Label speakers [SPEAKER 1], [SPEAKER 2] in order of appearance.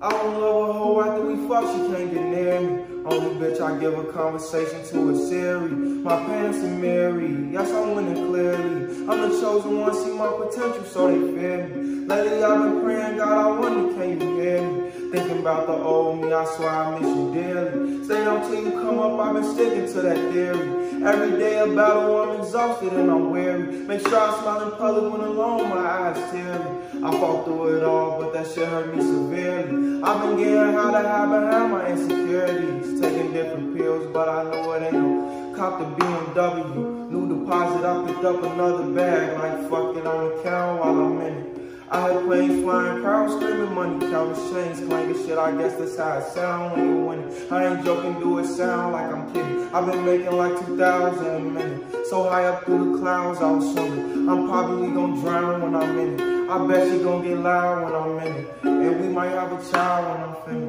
[SPEAKER 1] I don't love a hoe after we fuck, she can't get near me. Only bitch I give a conversation to is Siri. My parents are married, yes, I'm winning clearly. I'm the chosen one, see my potential, so they fear me. Lately I've been praying, God, I wonder, can you hear me? Thinking about the old me, I swear I miss you dearly. Stay until you come up, I've been sticking to that theory. Every day a battle, I'm exhausted and I'm weary. Make sure I smile in public when alone, my eyes. I fought through it all, but that shit hurt me severely. I've been getting how to hide behind my insecurities. Taking different pills, but I know it ain't no cop the BMW. New deposit, I picked up another bag. Like fucking on the count while I'm in it. I had planes flying, crowds screaming, money counting, chains clanking shit. I guess that's how it sound when you win it. I ain't joking, do it sound like I'm kidding. I've been making like 2,000 a minute. So high up through the clouds, I was swimming. I'm probably gonna drown when I'm in it. I bet she gonna get loud when I'm in it. And we might have a child. When I'm finished.